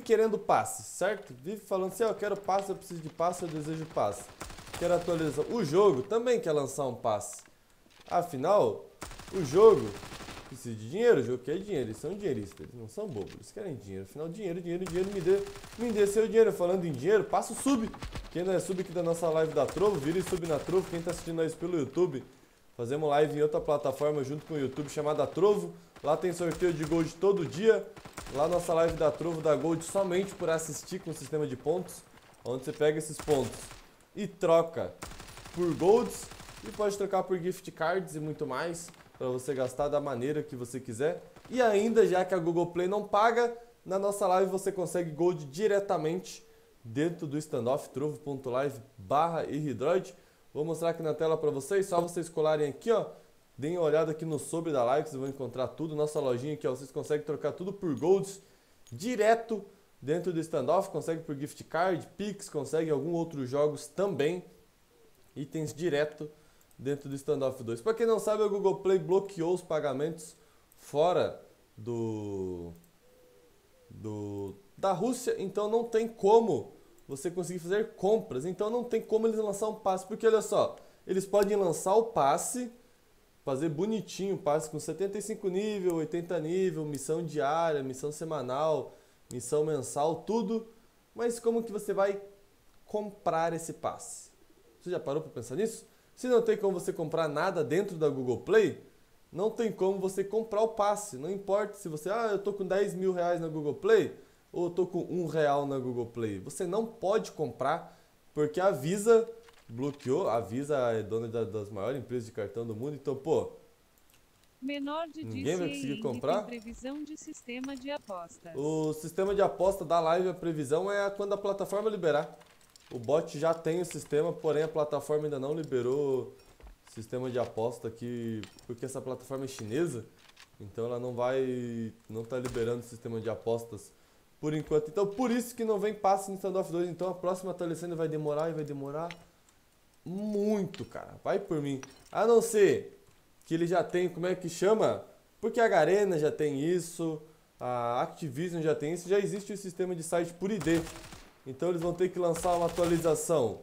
querendo passe, certo? Vive falando assim, oh, eu quero passe, eu preciso de passe, eu desejo passe. Quero atualizar. O jogo também quer lançar um passe. Afinal, o jogo precisa de dinheiro, o jogo quer dinheiro, eles são dinheiristas, eles não são bobos, eles querem dinheiro. Afinal, dinheiro, dinheiro, dinheiro, me dê, me dê seu dinheiro. Falando em dinheiro, passa o sub. Quem não é sub aqui da nossa live da Trovo, vira e sub na Trovo. Quem tá assistindo nós pelo YouTube, fazemos live em outra plataforma junto com o YouTube chamada Trovo. Lá tem sorteio de gold todo dia. Lá nossa live da Trovo dá gold somente por assistir com o sistema de pontos. Onde você pega esses pontos e troca por golds. E pode trocar por gift cards e muito mais para você gastar da maneira que você quiser. E ainda, já que a Google Play não paga, na nossa live você consegue Gold diretamente dentro do standoff trovo.live barra Vou mostrar aqui na tela para vocês, só vocês colarem aqui, ó. Deem uma olhada aqui no sobre da live, vocês vão encontrar tudo. Nossa lojinha aqui, ó, vocês conseguem trocar tudo por Golds direto dentro do standoff. Consegue por gift card, Pix, consegue alguns outros jogos também. Itens direto dentro do Standoff 2. Para quem não sabe, o Google Play bloqueou os pagamentos fora do, do da Rússia, então não tem como você conseguir fazer compras. Então não tem como eles lançar um passe, porque olha só, eles podem lançar o passe, fazer bonitinho, passe com 75 nível, 80 nível, missão diária, missão semanal, missão mensal, tudo. Mas como que você vai comprar esse passe? Você já parou para pensar nisso? Se não tem como você comprar nada dentro da Google Play, não tem como você comprar o passe. Não importa se você, ah, eu tô com 10 mil reais na Google Play ou eu tô com um real na Google Play. Você não pode comprar porque a Visa bloqueou. A Visa é dona das maiores empresas de cartão do mundo. Então, pô, Menor de Ninguém vai conseguir comprar? previsão de sistema de apostas. O sistema de aposta da live, a previsão é quando a plataforma liberar. O bot já tem o sistema, porém a plataforma ainda não liberou sistema de aposta aqui, porque essa plataforma é chinesa, então ela não vai, não tá liberando o sistema de apostas por enquanto. Então por isso que não vem passe no Standoff 2, então a próxima atualização vai demorar e vai demorar muito, cara. Vai por mim. A não ser que ele já tem, como é que chama? Porque a Garena já tem isso, a Activision já tem isso, já existe o sistema de site por ID. Então eles vão ter que lançar uma atualização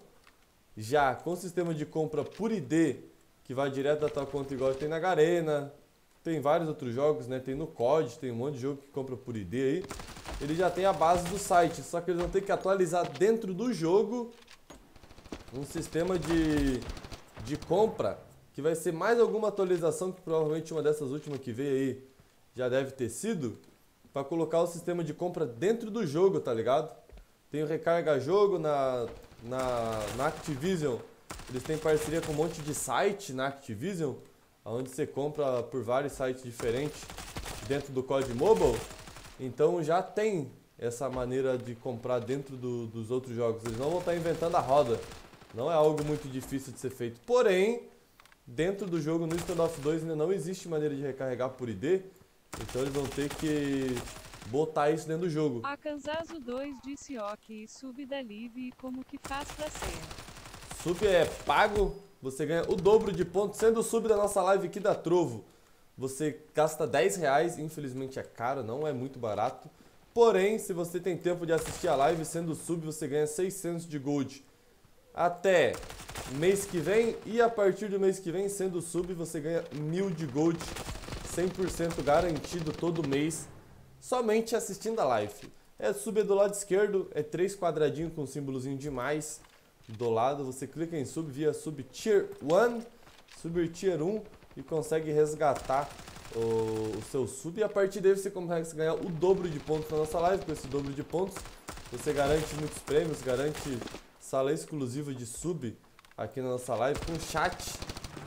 já com o sistema de compra por ID, que vai direto da tua conta igual tem na Garena, tem vários outros jogos, né? Tem no COD, tem um monte de jogo que compra por ID aí. Ele já tem a base do site, só que eles vão ter que atualizar dentro do jogo um sistema de, de compra que vai ser mais alguma atualização que provavelmente uma dessas últimas que veio aí já deve ter sido para colocar o sistema de compra dentro do jogo, tá ligado? Tem o Recarga Jogo na, na, na Activision. Eles têm parceria com um monte de site na Activision, onde você compra por vários sites diferentes dentro do código mobile. Então já tem essa maneira de comprar dentro do, dos outros jogos. Eles não vão estar inventando a roda. Não é algo muito difícil de ser feito. Porém, dentro do jogo no Standoff 2 ainda não existe maneira de recarregar por ID. Então eles vão ter que botar isso dentro do jogo. A Kanzazo 2 disse ok, sub da Live e como que faz pra ser? Sub é pago, você ganha o dobro de pontos, sendo o sub da nossa live aqui da Trovo. Você gasta 10 reais, infelizmente é caro, não é muito barato. Porém, se você tem tempo de assistir a live sendo sub, você ganha 600 de gold até mês que vem. E a partir do mês que vem, sendo sub, você ganha 1000 de gold, 100% garantido todo mês somente assistindo a live. É sub do lado esquerdo, é três quadradinhos com símbolozinho de mais do lado. Você clica em sub via sub tier 1, sub tier 1 e consegue resgatar o, o, seu sub. E a partir daí você a ganhar o dobro de pontos na nossa live. Com esse dobro de pontos, você garante muitos prêmios, garante sala exclusiva de sub aqui na nossa live com chat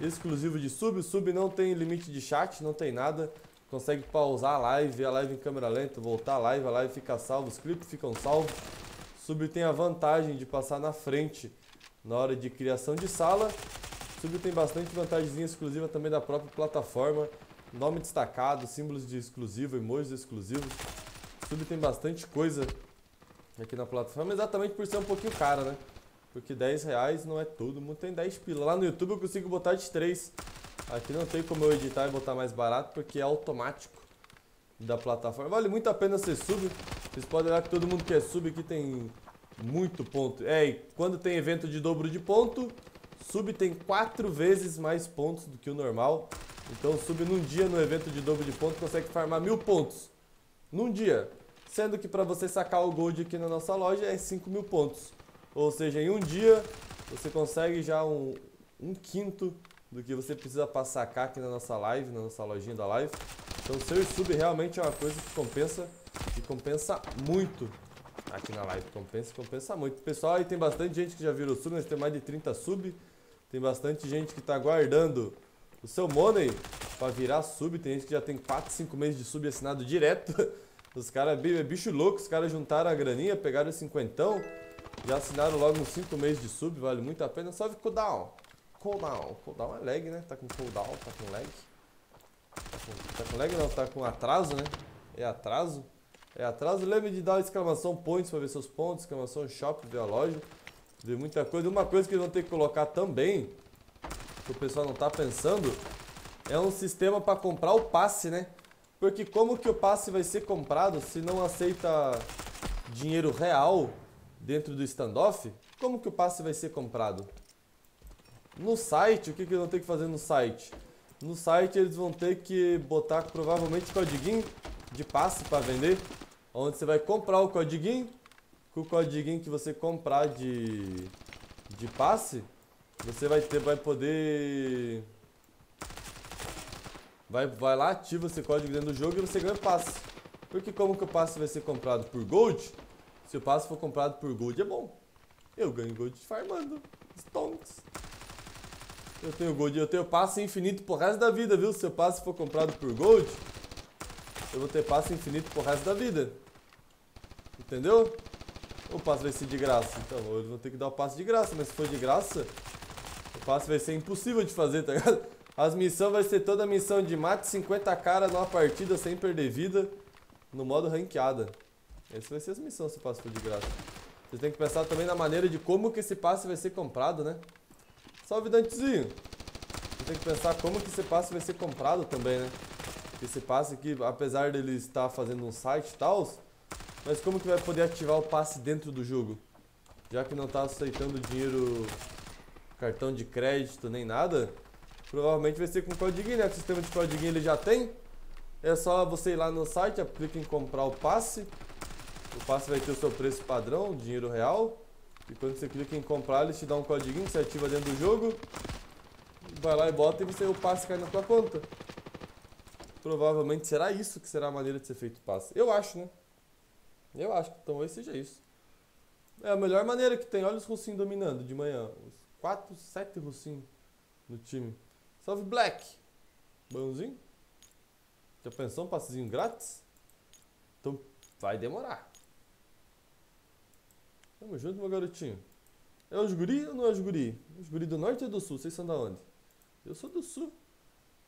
exclusivo de sub. Sub não tem limite de chat, não tem nada consegue pausar a live, ver a live em câmera lenta, voltar a live, a live fica salva, os clipes ficam salvos. Sub tem a vantagem de passar na frente na hora de criação de sala. Sub tem bastante vantagemzinha exclusiva também da própria plataforma. Nome destacado, símbolos de exclusivo, emojis exclusivos. Sub tem bastante coisa aqui na plataforma, exatamente por ser um pouquinho cara, né? Porque 10 reais não é tudo, não tem 10 pila. Lá no YouTube eu consigo botar de 3. Aqui não tem como eu editar e botar mais barato porque é automático da plataforma. Vale muito a pena ser sub. Vocês podem olhar que todo mundo que é sub aqui tem muito ponto. É, e quando tem evento de dobro de ponto, sub tem quatro vezes mais pontos do que o normal. Então sub num dia no evento de dobro de ponto consegue farmar mil pontos. Num dia. Sendo que para você sacar o gold aqui na nossa loja é 5 mil pontos. Ou seja, em um dia você consegue já um, um quinto do que você precisa para sacar aqui na nossa live, na nossa lojinha da live. Então ser sub realmente é uma coisa que compensa, que compensa muito aqui na live. Compensa, compensa muito. Pessoal, aí tem bastante gente que já virou sub, nós temos mais de 30 sub. Tem bastante gente que está guardando o seu money para virar sub. Tem gente que já tem 4, 5 meses de sub assinado direto. Os caras, bicho louco, os caras juntaram a graninha, pegaram o cinquentão, já assinaram logo uns 5 meses de sub, vale muito a pena. Salve cooldown. Cooldown. Cooldown é lag, né? Tá com cooldown, tá com lag. Tá com, tá com lag não, tá com atraso, né? É atraso. É atraso. Lembre de dar exclamação points para ver seus pontos, exclamação shop, ver a loja. Ver muita coisa. Uma coisa que eles vão ter que colocar também, que o pessoal não tá pensando, é um sistema para comprar o passe, né? Porque como que o passe vai ser comprado se não aceita dinheiro real dentro do standoff? Como que o passe vai ser comprado? No site, o que, que eles vão ter que fazer no site? No site eles vão ter que botar provavelmente codiguinho de passe para vender, onde você vai comprar o codiguinho, com o codiguinho que você comprar de, de passe, você vai ter, vai poder vai, vai lá, ativa esse código dentro do jogo e você ganha passe. Porque como que o passe vai ser comprado por gold? Se o passe for comprado por gold é bom. Eu ganho gold farmando. Stonks. Eu tenho gold, eu tenho passe infinito pro resto da vida, viu? Se o passe for comprado por gold, eu vou ter passe infinito pro resto da vida. Entendeu? O passe vai ser de graça. Então, eu vou ter que dar o passe de graça, mas se for de graça, o passe vai ser impossível de fazer, tá ligado? As missões vai ser toda missão de mate 50 caras numa partida sem perder vida no modo ranqueada. Essa vai ser as missões se o passe for de graça. Você tem que pensar também na maneira de como que esse passe vai ser comprado, né? Salve Dantezinho! Você tem que pensar como que esse passe vai ser comprado também, né? Esse passe aqui, apesar dele estar fazendo um site e tal, mas como que vai poder ativar o passe dentro do jogo? Já que não está aceitando dinheiro, cartão de crédito nem nada, Provavelmente vai ser com codiguinho, né? O sistema de codiguinho ele já tem. É só você ir lá no site, aplica em comprar o passe. O passe vai ter o seu preço padrão, dinheiro real. E quando você clica em comprar, ele te dá um codiguinho que você ativa dentro do jogo. Vai lá e bota e você, o passe cai na tua conta. Provavelmente será isso que será a maneira de ser feito o passe. Eu acho, né? Eu acho que talvez seja isso. É a melhor maneira que tem. Olha os russinhos dominando de manhã. Os 4, 7 russinhos no time. Salve Black! Bonzinho? Já pensou um passezinho grátis? Então vai demorar. Tamo junto, meu garotinho. É os guri ou não é os guri? Os guri do norte ou do sul? Vocês são da onde? Eu sou do sul.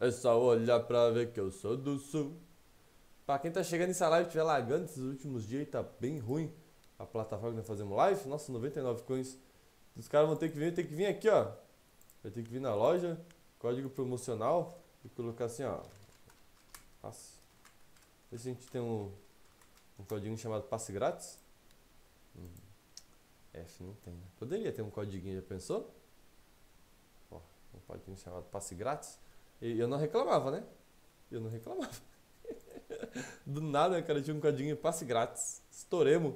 É só olhar pra ver que eu sou do sul. Pra quem tá chegando nessa live e estiver lagando esses últimos dias tá bem ruim a plataforma que nós fazemos live. Nossa, 99 coins. Os caras vão ter que vir, tem que vir aqui, ó. Vai ter que vir na loja, código promocional e colocar assim, ó. Passe. Se a gente tem um, um código chamado passe grátis. Hum. F não tem, né? Poderia ter um código, já pensou? Ó, um código chamado passe grátis. E eu não reclamava, né? Eu não reclamava. Do nada, cara, tinha um código passe grátis. Estouremos.